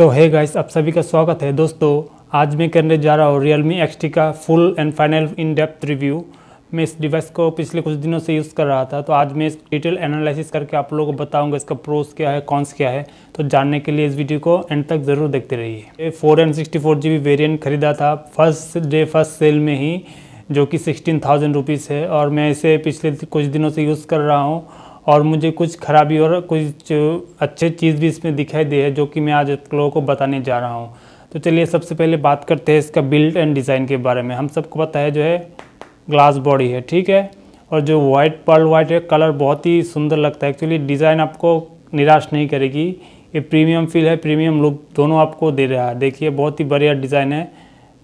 सो है गाइस आप सभी का स्वागत है। दोस्तों, आज मैं करने जा रहा हूँ रियल मी एक्स का full and final in depth review मैं इस डिवाइस को पिछले कुछ दिनों से यूज़ कर रहा था तो आज मैं इस डिटेल एनालिसिस करके आप लोगों को बताऊँगा इसका प्रोस क्या है कॉन्स क्या है। तो जानने के लिए इस वीडियो को एंड तक ज़रूर देखते रहिए। Four and sixty four G B variant खरीदा था फ़र्स्ट डे फ़र्स्ट सेल में ही, जो कि सिक्सटीन थाउज़ेंड रुपीज़ है, और मैं इसे पिछले कुछ दिनों से यूज़ कर रहा हूँ। और मुझे कुछ खराबी और कुछ अच्छे चीज़ भी इसमें दिखाई दे है, जो कि मैं आज लोगों को बताने जा रहा हूँ। तो चलिए सबसे पहले बात करते हैं इसका बिल्ड एंड डिज़ाइन के बारे में। हम सबको पता है जो है ग्लास बॉडी है, ठीक है? और जो वाइट पर्ल वाइट है कलर बहुत ही सुंदर लगता है। एक्चुअली डिज़ाइन आपको निराश नहीं करेगी। ये प्रीमियम फील है प्रीमियम लुक दोनों आपको दे रहा है। देखिए, बहुत ही बढ़िया डिज़ाइन है।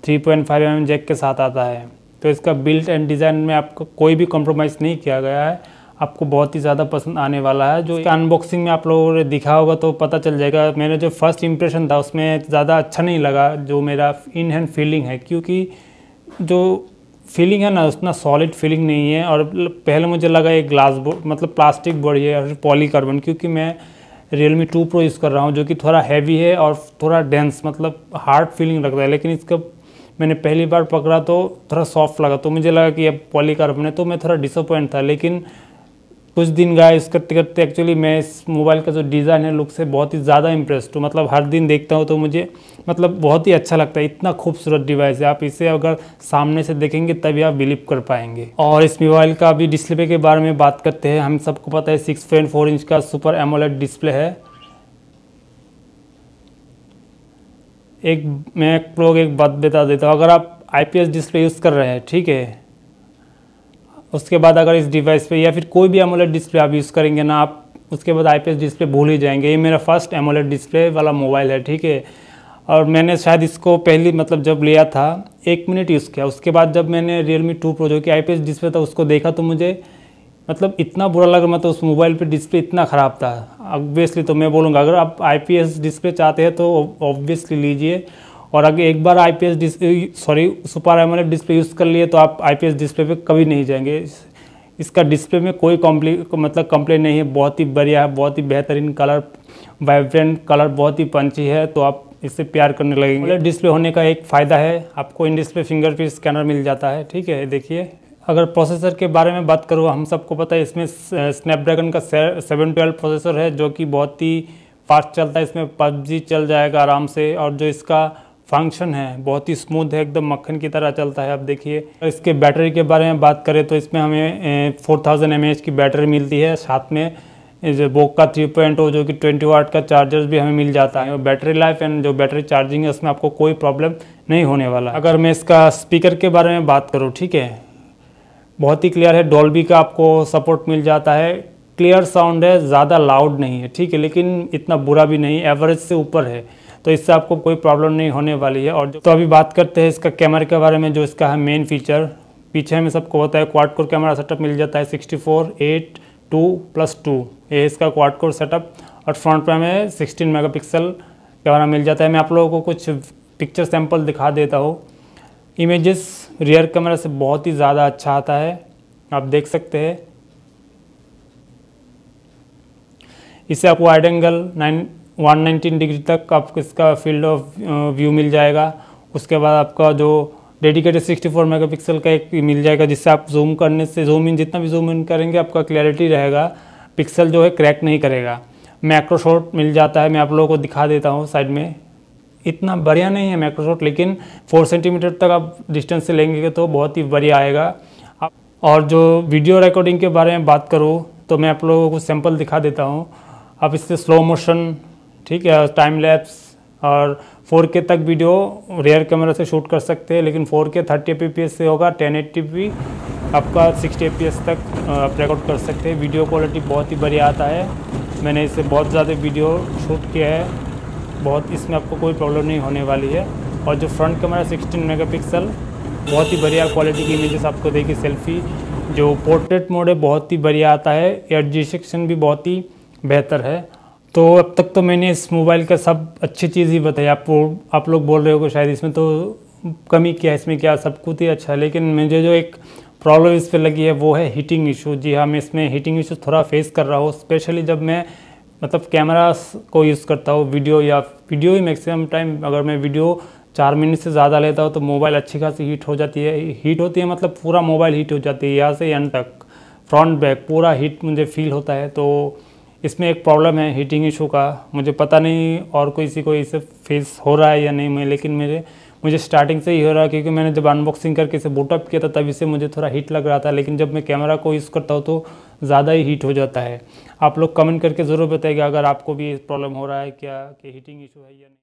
3.5 पॉइंट mm जैक के साथ आता है। तो इसका बिल्ट एंड डिज़ाइन में आपको कोई भी कॉम्प्रोमाइज़ नहीं किया गया है। आपको बहुत ही ज़्यादा पसंद आने वाला है, जो अनबॉक्सिंग में आप लोगों ने दिखा होगा तो पता चल जाएगा। मेरा जो फ़र्स्ट इम्प्रेशन था, उसमें ज़्यादा अच्छा नहीं लगा, जो मेरा इन हैंड फीलिंग है, क्योंकि जो फीलिंग है ना, उतना सॉलिड फीलिंग नहीं है। और पहले मुझे लगा एक ग्लास मतलब प्लास्टिक बॉडी है और पॉलीकार्बन क्योंकि मैं रियलमी टू प्रो यूज़ कर रहा हूँ, जो कि थोड़ा हैवी है और थोड़ा डेंस मतलब हार्ड फीलिंग लगता है। लेकिन इसका मैंने पहली बार पकड़ा तो थोड़ा सॉफ्ट लगा तो मुझे लगा कि अब पॉलीकार्बन है तो मैं थोड़ा डिसअपॉइंट था। लेकिन कुछ दिन गए इस करते करते एक्चुअली मैं इस मोबाइल का जो डिज़ाइन है लुक से बहुत ही ज़्यादा इंप्रेस्ड हूँ। मतलब हर दिन देखता हूँ तो मुझे मतलब बहुत ही अच्छा लगता है। इतना खूबसूरत डिवाइस है। आप इसे अगर सामने से देखेंगे, तभी आप बिलीव कर पाएँगे। और इस मोबाइल का अभी डिस्प्ले के बारे में बात करते हैं। हम सबको पता है सिक्स पॉइंट फोर इंच का सुपर एमोलेट डिस्प्ले है। एक, मैं लोग एक बात बता देता हूँ। अगर आप आईपीएस डिस्प्ले यूज़ कर रहे हैं, ठीक है? उसके बाद अगर इस डिवाइस पे या फिर कोई भी एमोलेट डिस्प्ले आप यूज़ करेंगे ना, आप उसके बाद आईपीएस डिस्प्ले भूल ही जाएँगे। ये मेरा फ़र्स्ट एमोलेट डिस्प्ले वाला मोबाइल है, ठीक है? और मैंने शायद इसको पहली मतलब जब लिया था, एक मिनट यूज़ किया। उसके बाद जब मैंने रियल मी टू प्रो जो कि आई डिस्प्ले था, उसको देखा तो मुझे मतलब इतना बुरा लगा मतलब उस मोबाइल पे डिस्प्ले इतना ख़राब था। ऑब्वियसली तो मैं बोलूँगा, अगर आप आईपीएस डिस्प्ले चाहते हैं तो ऑब्वियसली लीजिए। और अगर एक बार I P sorry super AMOLED display use कर लिए तो आप आईपीएस डिस्प्ले पे कभी नहीं जाएँगे। इसका डिस्प्ले में कोई कॉम्प्ली मतलब कंप्लेन नहीं है। बहुत ही बढ़िया है, बहुत ही बेहतरीन कलर वाइब्रेंट कलर बहुत ही पंची है तो आप इससे प्यार करने लगेंगे। डिस्प्ले होने का एक फ़ायदा है, आपको इन डिस्प्ले फिंगरप्रिंट स्कैनर मिल जाता है, ठीक है देखिए। अगर प्रोसेसर के बारे में बात करूँ, हम सबको पता है, इसमें स्नैपड्रैगन का सेवन ट्वेल्व प्रोसेसर है, जो कि बहुत ही फास्ट चलता है, इसमें पबजी चल जाएगा आराम से, और जो इसका फ़ंक्शन है, बहुत ही स्मूथ है, एकदम मक्खन की तरह चलता है। आप देखिए, इसके बैटरी के बारे में बात करें तो इसमें हमें फोर थाउज़ेंड एम की बैटरी मिलती है। साथ में जो बोक का थ्री पॉइंट जो कि ट्वेंटी वाट का चार्जर भी हमें मिल जाता है। और बैटरी लाइफ एंड जो बैटरी चार्जिंग है, उसमें आपको कोई प्रॉब्लम नहीं होने वाला अगर मैं इसका स्पीकर के बारे में बात करूँ, ठीक है? बहुत ही क्लियर है डॉल्बी का आपको सपोर्ट मिल जाता है। क्लियर साउंड है, ज़्यादा लाउड नहीं है, ठीक है? लेकिन इतना बुरा भी नहीं एवरेज से ऊपर है। तो इससे आपको कोई प्रॉब्लम नहीं होने वाली है। और तो अभी बात करते हैं इसका कैमरे के बारे में, जो इसका है मेन फीचर पीछे में सबको होता है क्वाड कोर कैमरा सेटअप मिल जाता है sixty four eight two plus two ये इसका क्वाड कोर सेटअप और फ्रंट पे हमें सिक्सटीन मेगा पिक्सल कैमरा मिल जाता है। मैं आप लोगों को कुछ पिक्चर सैंपल दिखा देता हूँ। इमेजेस रियर कैमरा से बहुत ही ज़्यादा अच्छा आता है। आप देख सकते हैं। इससे आपको वाइड एंगल नाइन 119 डिग्री तक आपको इसका फ़ील्ड ऑफ़ व्यू मिल जाएगा। उसके बाद आपका जो डेडिकेटेड 64 मेगापिक्सल का एक मिल जाएगा, जिससे आप जूम करने से जूम इन जितना भी जूम इन करेंगे, आपका क्लैरिटी रहेगा। पिक्सल जो है क्रैक नहीं करेगा। मैक्रो शॉट मिल जाता है। मैं आप लोगों को दिखा देता हूँ साइड में। इतना बढ़िया नहीं है मैक्रो लेकिन फोर सेंटीमीटर तक आप डिस्टेंस से लेंगे तो बहुत ही बढ़िया आएगा। और जो वीडियो रिकॉर्डिंग के बारे में बात करूँ तो मैं आप लोगों को सैंपल दिखा देता हूँ। आप इससे स्लो मोशन ठीक है टाइम लैप्स और 4K तक वीडियो रेयर कैमरा से शूट कर सकते हैं, लेकिन 4K 30 एफ़ से होगा 1080 भी आपका 60 एफ़ तक आप रिकॉर्ड कर सकते हैं। वीडियो क्वालिटी बहुत ही बढ़िया आता है। मैंने इससे बहुत ज़्यादा वीडियो शूट किया है। बहुत इसमें आपको कोई प्रॉब्लम नहीं होने वाली है। और जो फ्रंट कैमरा 16 मेगापिक्सल बहुत ही बढ़िया क्वालिटी की इमेजेस आपको देगी सेल्फी जो पोर्ट्रेट मोड है, बहुत ही बढ़िया आता है। एयर भी बहुत ही बेहतर है। तो अब तक तो मैंने इस मोबाइल का सब अच्छी चीज़ ही बताई। आपको आप लोग बोल रहे हो शायद इसमें तो कमी क्या है इसमें क्या, सब कुछ ही अच्छा है, लेकिन मुझे जो एक प्रॉब्लम इस पर लगी है, वो है हीटिंग इशू जी हाँ मैं इसमें हीटिंग इशू थोड़ा फेस कर रहा हूँ स्पेशली जब मैं मतलब कैमरा को यूज़ करता हूँ वीडियो या वीडियो ही मैक्सिमम टाइम अगर मैं वीडियो चार मिनट से ज़्यादा लेता हूँ तो मोबाइल अच्छी खासी हीट हो जाती है। हीट होती है मतलब पूरा मोबाइल हीट हो जाती है, यहाँ से एंड तक। फ्रंट बैक पूरा हीट मुझे फील होता है तो इसमें एक प्रॉब्लम है हीटिंग इशू का। मुझे पता नहीं और कोई किसी को इसे फेस हो रहा है या नहीं मैं, लेकिन मेरे, मुझे स्टार्टिंग से ही हो रहा है, क्योंकि मैंने जब अनबॉक्सिंग करके इसे बूटअप किया था तभी से मुझे थोड़ा हीट लग रहा था, लेकिन जब मैं कैमरा को यूज़ करता हूँ तो ज़्यादा ही हीट हो जाता है। आप लोग कमेंट करके ज़रूर बताइएगा, अगर आपको भी प्रॉब्लम हो रहा है, क्या, कि हीटिंग इशू है या नहीं।